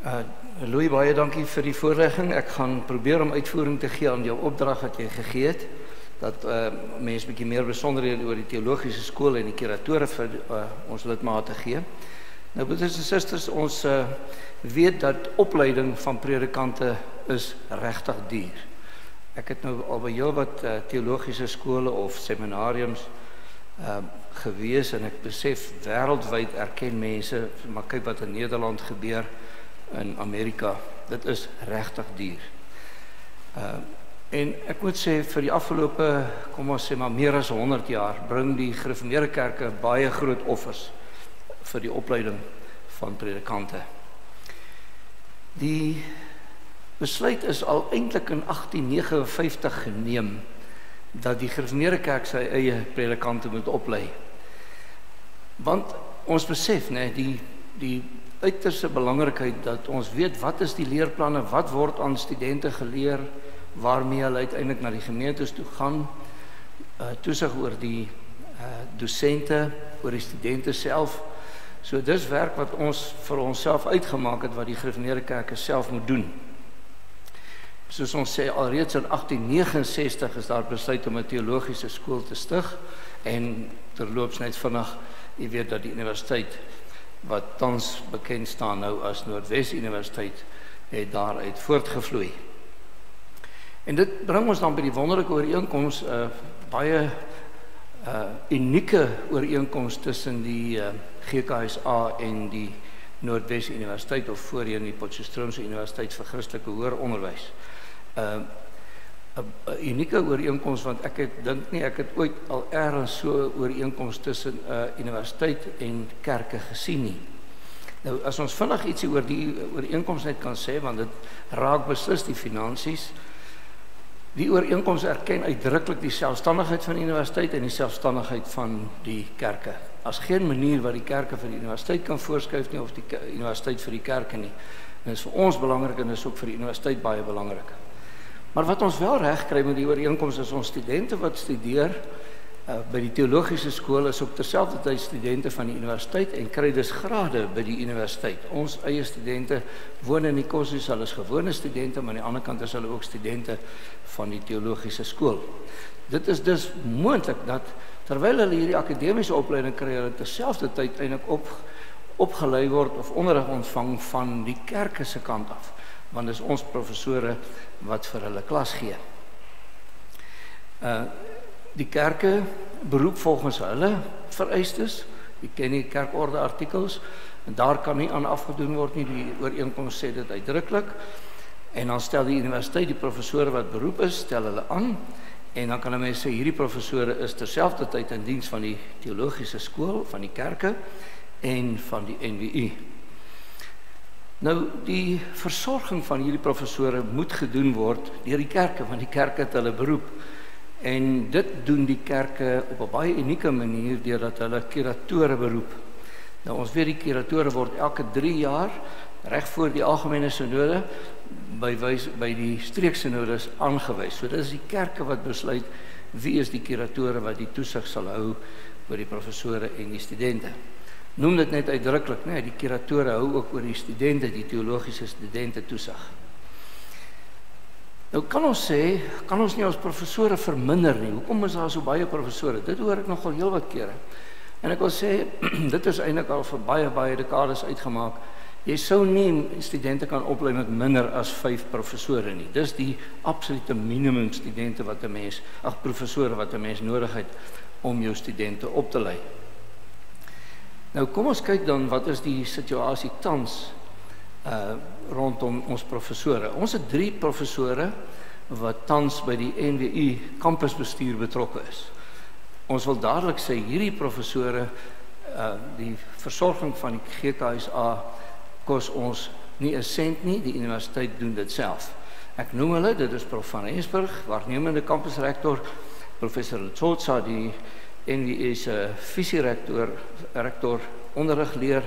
Uh Louis baie dankie vir die voorlegging. Ek gaan probeer om uitvoering te gee aan jou opdrag wat jy gegee het dat uh mense bietjie meer besonderhede oor die teologiese skool en die kuratore vir uh, ons lidmate gee. Nou broers en susters, ons uh weet dat opleiding van predikante is regtig duur. Ek het nou al by heel wat uh, teologiese skole of seminariums uh gewees en ek besef wêreldwyd erken mense maar kyk wat in Nederland gebeur in Amerika. Dit is regtig duur. Uh en ek moet sê vir die afgelope kom ons sê maar meer as 100 jaar bring die gereformeerde kerke baie groot offers vir die opleiding van predikante. Die besluit is al eintlik in 1859 geneem dat die gereformeerde kerk sy eie predikante moet oplei. Want ons besef nê die die uiterste belangrikheid dat ons weet wat is die leerplanne, wat word aan studente geleer, waarmee hulle uiteindelik na die gemeentes toe gaan, uh toesig oor die uh dosente, oor die studente self. So dis werk wat ons vir onsself uitgemaak het wat die Gereformeerde Kerke self moet doen. Soos ons sê alreeds in 1869 is daar besluit om 'n teologiese skool te stig en terloops net vinnig, jy weet dat die universiteit wat tans bekend staan nou as Noordwes Universiteit het daaruit voortgevloei. En dit bring ons dan by die wonderlike ooreenkoms 'n uh, baie uh unieke ooreenkoms tussen die uh, GKSA en die Noordwes Universiteit of voorheen die Potchefstroomse Universiteit vir Christelike Hoër Onderwys. Uh 'n unieke ooreenkoms want ek het dink nie ek het ooit al eers so 'n ooreenkoms tussen 'n uh, universiteit en kerke gesien nie. Nou as ons vinnig ietsie oor die ooreenkoms net kan sê want dit raak beslis die finansies. Die ooreenkoms erken uitdruklik die selfstandigheid van die universiteit en die selfstandigheid van die kerke. As geen manier wat die kerke vir die universiteit kan voorskryf nie of die universiteit vir die kerke nie. Dit is vir ons belangrik en is ook vir die universiteit baie belangrik. Maar wat ons wel reg kry met die ooreenkomste is ons studente wat studeer uh, by die teologiese skool is op terselfdertyd studente van die universiteit en kry dus grade by die universiteit. Ons eie studente woon in die koshuis, hulle is gewone studente, maar aan die ander kant is hulle ook studente van die teologiese skool. Dit is dus moontlik dat terwyl hulle hierdie akademiese opleiding kry, hulle terselfdertyd eintlik op opgelei word of onderrig ontvang van die kerke se kant af want dis ons professore wat vir hulle klas gee. Uh die kerke beroep volgens hulle vereistes. Jy ken die kerkorde artikels en daar kan nie aan afgedoen word nie. Die ooreenkoms sê dit uitdruklik. En dan stel die universiteit die professore wat beroep is, stel hulle aan en dan kan hulle sê hierdie professore is terselfdertyd in diens van die teologiese skool van die kerke en van die NWU. Nou die versorging van hierdie professore moet gedoen word deur die kerke want die kerke het hulle beroep en dit doen die kerke op 'n baie unieke manier deurdat hulle kuratore beroep. Nou ons weet die kuratore word elke 3 jaar reg voor die algemene sinode by wys by die streeksinodes aangewys. So dis die kerke wat besluit wie is die kuratore wat die toesig sal hou oor die professore en die studente noem dit net uitdruklik, né? Nee, die kuratore hou ook oor die studente, die teologiese studente toesig. Nou kan ons sê, kan ons nie ons professore verminder nie. Hoekom is daar so baie professore? Dit hoor ek nogal heelwat kere. En ek wil sê dit is eintlik al vir baie baie dekades uitgemaak. Jy sou nie studente kan oplei met minder as 5 professore nie. Dis die absolute minimum studente wat 'n mens, ag professore wat 'n mens nodig het om jou studente op te lei. Nou kom ons kyk dan wat is die situasie tans uh rondom ons professore. Ons het 3 professore wat tans by die NWU kampusbestuur betrokke is. Ons wil dadelik sê hierdie professore uh die versorging van die GKSA kos ons nie 'n sent nie, die universiteit doen dit self. Ek noem hulle, dit is prof van Esburg, waarnemende kampusrektor, professor Tsotsa die en wie is 'n uh, visierektor rektor onderrig leer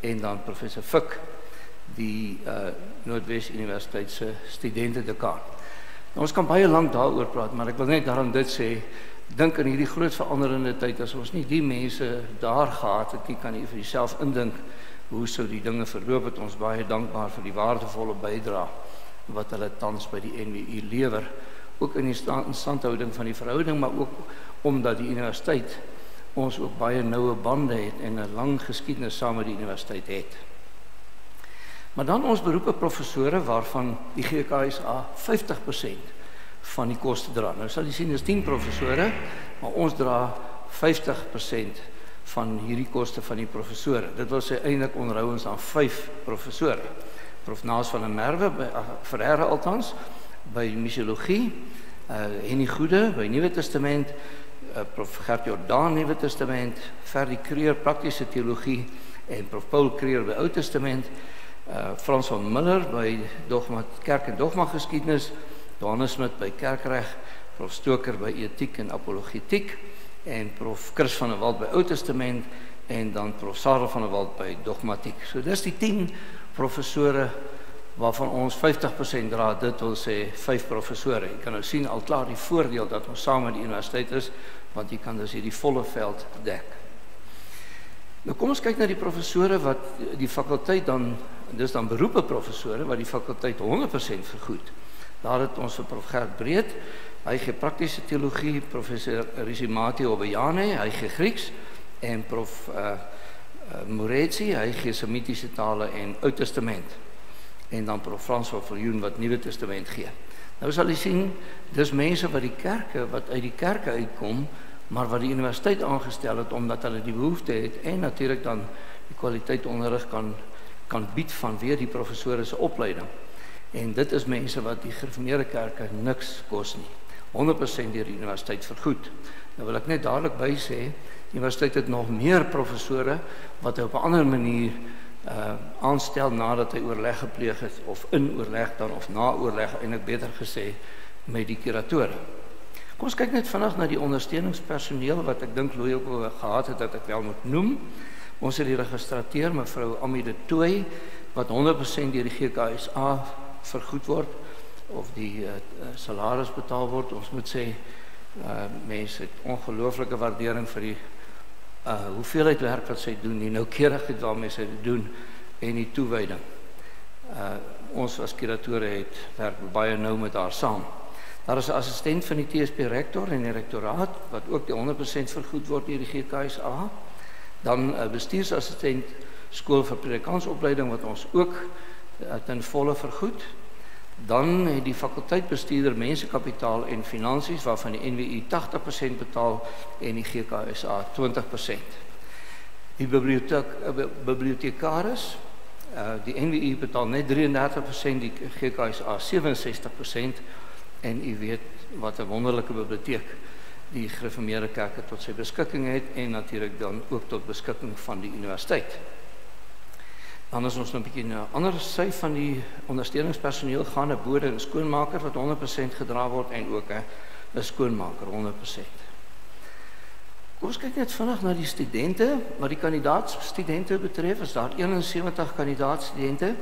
en dan professor Fik die uh, Noordwes Universiteit se studente dekaan. Nou, ons kan baie lank daaroor praat, maar ek wil net daarom dit sê dink in hierdie groot veranderende tyd as ons nie die mense daar gehad het nie, kan jy vir jouself indink hoe sou die dinge verloop het. Ons baie dankbaar vir die waardevolle bydrae wat hulle tans by die NWU lewer, ook in die standhouding van die verhouding, maar ook omdat die universiteit ons ook baie noue bande het en 'n lang geskiedenis saam met die universiteit het. Maar dan ons beroepe professore waarvan die GKSA 50% van die koste dra. Nou sal jy sien dis 10 professore, maar ons dra 50% van hierdie koste van die professore. Dit wil sê eintlik onderhou ons aan 5 professore. Prof Naas van der Merwe by Ferreira althans by misiologie, uh Henny Goede by Nuwe Testament, uh, Prof. Gert Jordan Nuwe Testament, Ferdi Kreer praktiese teologie en Prof. Paul Kreer by Ou Testament, uh Frans van Miller by dogma kerk en dogma geskiedenis, Johannes Smit by kerkreg, Prof. Stoker by etiek en apologetiek en Prof. Chris van der Walt by Ou Testament en dan Prof. Sarah van der Walt by dogmatiek. So dis die 10 professore waarvan ons 50% dra, dit wil sê 5 professore. Jy kan nou sien al klaar die voordeel dat ons saam met die universiteit is, want jy kan dus hierdie volle veld dek. Nou kom ons kyk na die professore wat die fakulteit dan dis dan beroepe professore wat die fakulteit 100% vergoed. Daar het ons vir prof Gert Breed, hy gee praktiese teologie, professor Risimati Obejane, hy gee Grieks en prof uh uh, Moretsi, hy gee Semitiese tale en Ou Testament. En dan Prof Frans van Viljoen wat Nuwe Testament gee. Nou sal jy sien, dis mense wat die kerke wat uit die kerke uitkom, maar wat die universiteit aangestel het omdat hulle die behoefte het en natuurlik dan die kwaliteit onderrig kan kan bied van weer die professore se opleiding. En dit is mense wat die gereformeerde kerke niks kos nie. 100% deur die universiteit vergoed. Nou wil ek net dadelik by sê, die universiteit het nog meer professore wat op 'n ander manier uh aanstel nadat hy oorleg gepleeg het of in oorleg dan of na oorleg eintlik beter gesê met die kuratore. Kom ons kyk net vinnig na die ondersteuningspersoneel wat ek dink Louis ook gehad het dat ek wel moet noem. Ons het die registrateur mevrou Amide Tooi wat 100% deur die GKSA vergoed word of die uh, salaris betaal word. Ons moet sê uh mense het ongelooflike waardering vir die uh hoeveelheid werk wat sy doen, die noukeurigheid waarmee sy dit doen en die toewyding. Uh ons as kuratore het werk baie nou met haar saam. Daar is 'n assistent van die TSP rektor en die rektoraat wat ook die 100% vergoed word deur die GKSA. Dan 'n uh, bestuursassistent skool vir predikansopleiding wat ons ook uh, ten volle vergoed. Dan het die fakulteitbestuurder mensekapitaal en finansies waarvan die NWU 80% betaal en die GKSA 20%. Die biblioteek uh, bibliotekaris uh die NWU betaal net 33%, die GKSA 67% en u weet wat 'n wonderlike biblioteek die gereformeerde kerke tot sy beskikking het en natuurlik dan ook tot beskikking van die universiteit. Dan is ons nou 'n bietjie na ander sy van die ondersteuningspersoneel gaan 'n bode en skoonmaker wat 100% gedra word en ook 'n skoonmaker 100%. Kom ons kyk net vinnig na die studente, wat die kandidaatstudente betref, is daar 71 kandidaatstudente.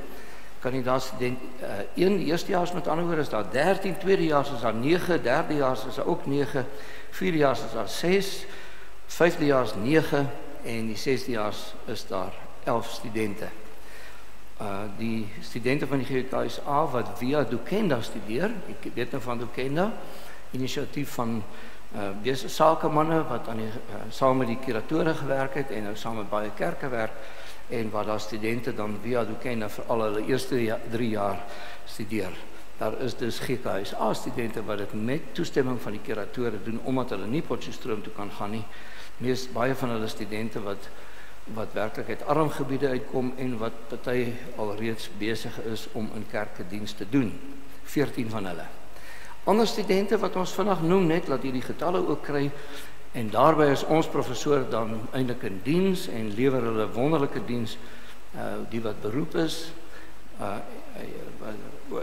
Kandidaatstudent uh, 1 eerstejaars met ander woorde is daar 13, tweedejaars is daar 9, derdejaars is daar ook 9, vierdejaars is daar 6, vyfdejaars 9 en die sesdejaars is daar 11 studente uh die studente van die GKSA wat via Dokenda studeer. Ek weet nou van Dokenda inisiatief van uh dese sakemanne wat aan die uh, saam met die kuratore gewerk het en nou saam met baie kerke werk en waar daar studente dan via Dokenda vir al hulle eerste 3 ja, jaar studeer. Daar is dus GKSA studente wat dit met toestemming van die kuratore doen omdat hulle nie Potchefstroom toe kan gaan nie. Mees baie van hulle studente wat wat werklik uit arm gebiede uitkom en wat party alreeds besig is om in kerke diens te doen. 14 van hulle. Ander studente wat ons vandag noem net laat hierdie getalle ook kry en daarbey is ons professor dan eintlik in diens en lewer hulle wonderlike diens uh die wat beroep is uh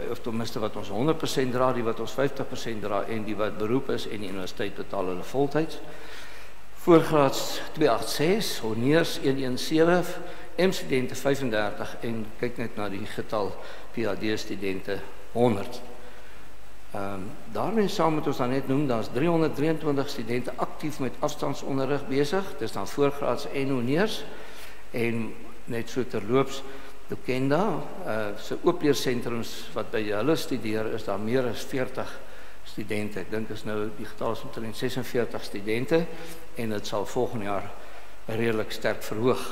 of ten minste wat ons 100% dra, die wat ons 50% dra en die wat beroep is en die universiteit betaal hulle voltyds voorgraads 286, honeurs 117, M studente 35 en kyk net na die getal PhD studente 100. Ehm um, daarmee saam moet ons dan net noem daar's 323 studente aktief met afstandsonderrig besig. Dis dan voorgraads en honeurs en net so terloops Dokenda uh se oopleersentrums wat by hulle studeer is daar meer as 40 studente. Ek dink is nou die getal is omtrent 46 studente en dit sal volgende jaar redelik sterk verhoog.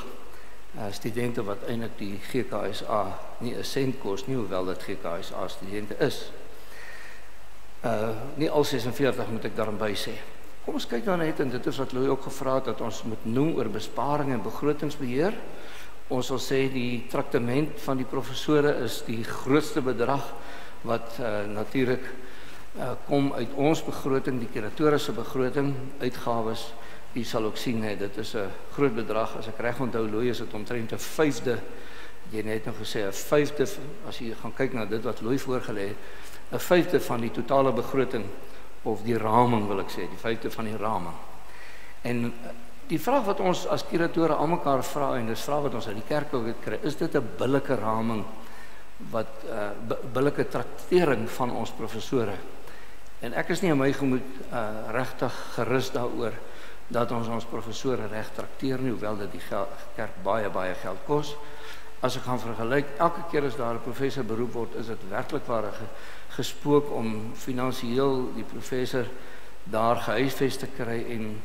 Uh studente wat eintlik die GKSA nie 'n sent kos nie, hoewel dit GKSA studente is. Uh nie al 46 moet ek daarin by sê. Kom ons kyk dan net en dit is wat Louis ook gevra het dat ons moet noem oor besparing en begrotingsbeheer. Ons sal sê die traktement van die professore is die grootste bedrag wat uh, natuurlik uh, kom uit ons begroting, die kuratoriese se begroting, uitgawes. U sal ook sien hè, dit is 'n groot bedrag as ek reg onthou Louis is dit omtrent 'n vyfde jy net nou gesê 'n vyfde as jy gaan kyk na dit wat Louis voorgelê het, 'n vyfde van die totale begroting of die raming wil ek sê, die vyfde van die raming. En Die vraag wat ons as kuratore almekaar vra en dis vraag wat ons uit die kerk ook kry, is dit 'n billike raming wat uh, billike traktering van ons professore. En ek is nie in my gemoed uh, regtig gerus daaroor dat ons ons professore reg trakteer nie, hoewel dit die kerk baie baie geld kos. As ek gaan vergelyk, elke keer as daar 'n professor beroep word, is dit werklik waar gespook om finansiëel die professor daar gehuisves te kry en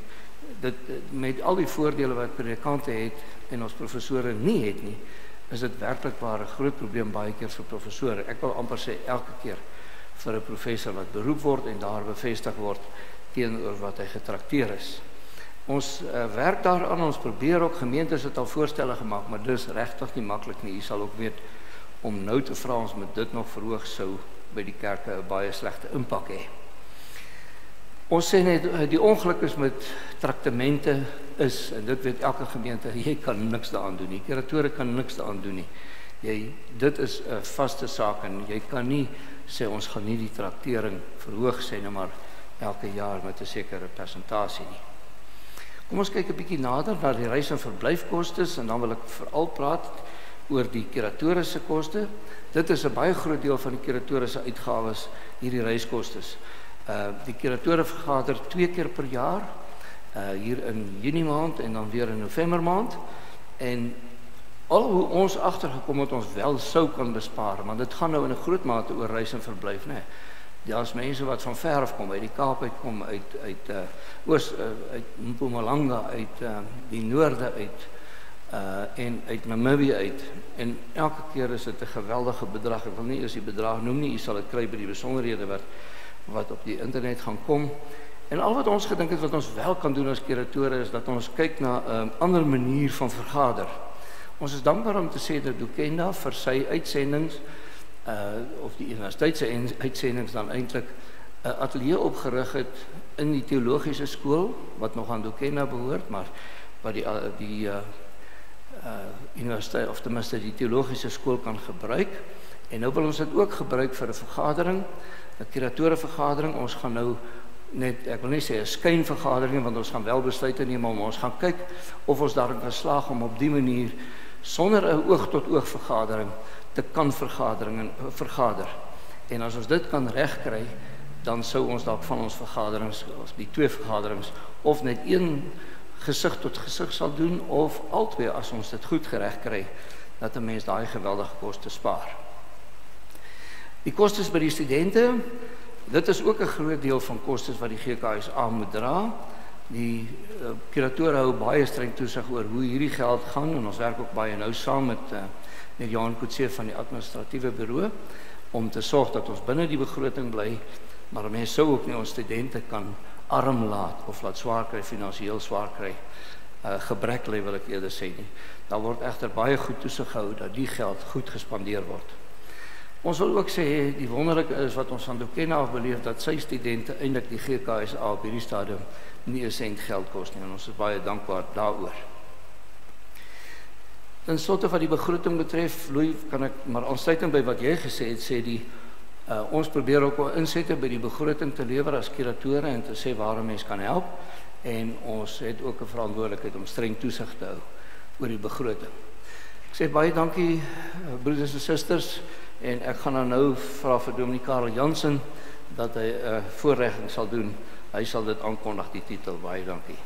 dit met al die voordele wat predikante het en ons professore nie het nie, is dit werklik waar 'n groot probleem baie keer vir professore. Ek wil amper sê elke keer vir 'n professor wat beroep word en daar bevestig word teenoor wat hy getrakteer is. Ons uh, werk daaraan, ons probeer ook gemeentes het al voorstelle gemaak, maar dis regtig nie maklik nie. U sal ook weet om nou te vra ons met dit nog verhoog sou by die kerke 'n baie slegte impak hê. Ons sê net eh, die ongeluk is met traktemente is en dit weet elke gemeente jy kan niks daaraan doen nie. Kuratore kan niks daaraan doen nie. Jy dit is 'n vaste saak en jy kan nie sê ons gaan nie die traktering verhoog sê nou maar elke jaar met 'n sekere persentasie nie. Kom ons kyk 'n bietjie nader na die reis en verblyfkoste en dan wil ek veral praat oor die kuratore se koste. Dit is 'n baie groot deel van die kuratore se uitgawes hierdie reiskoste. Uh die kuratore vergader twee keer per jaar uh hier in Junie maand en dan weer in November maand en al hoe ons agtergekom het ons wel sou kan bespaar want dit gaan nou in 'n groot mate oor reis en verblyf nê. Nee. Daar's mense wat van ver af kom uit die Kaap uit kom uit uit uh oos uh, uit Mpumalanga uit uh die noorde uit uh en uit Namibië uit en elke keer is dit 'n geweldige bedrag. Ek wil nie eers die bedrag noem nie, u sal dit kry by die besonderhede wat wat op die internet gaan kom. En al wat ons gedink het wat ons wel kan doen as kuratore is dat ons kyk na 'n um, ander manier van vergader. Ons is dankbaar om te sê dat Dokenda vir sy uitsendings uh of die universiteit se uitsendings dan eintlik 'n ateljee opgerig het in die teologiese skool wat nog aan Dokenda behoort, maar wat die uh, die uh uh universiteit of ten minste die teologiese skool kan gebruik. En nou wil ons dit ook gebruik vir 'n vergadering 'n kuratore vergadering. Ons gaan nou net ek wil nie sê 'n skynvergadering want ons gaan wel besluite neem maar ons gaan kyk of ons daarin geslaag om op dië manier sonder 'n oog tot oog vergadering te kan vergadering en vergader. En as ons dit kan regkry, dan sou ons dalk van ons vergaderings of die twee vergaderings of net een gesig tot gesig sal doen of albei as ons dit goed gereg kry dat 'n mens daai geweldige koste spaar. Die kostes by die studente, dit is ook 'n groot deel van kostes wat die GKSA moet dra. Die uh, kurator hou baie streng toesig oor hoe hierdie geld gaan en ons werk ook baie nou saam met uh, met Johan Kutse van die administratiewe bureau om te sorg dat ons binne die begroting bly, maar mense sou ook nie ons studente kan arm laat of laat swaar kry finansiëel swaar kry. Uh gebrek lê wil ek eerder sê nie. Daar word egter baie goed toesig gehou dat die geld goed gespandeer word. Ons wil ook sê die wonderlike is wat ons aan Dokena afbeleef dat sy studente eintlik die GKSA op hierdie stadium nie 'n sent geld kos nie en ons is baie dankbaar daaroor. Dan soort wat die begroting betref, Louis, kan ek maar aansluitend by wat jy gesê het sê die uh, ons probeer ook wel insette by die begroting te lewer as kuratore en te sê waar mense kan help en ons het ook 'n verantwoordelikheid om streng toesig te hou oor die begroting. Ek sê baie dankie broeders en susters En ek gaan nou vra vir Dominee Karel Jansen dat hy 'n uh, voorregging sal doen. Hy sal dit aankondig die titel. Baie dankie.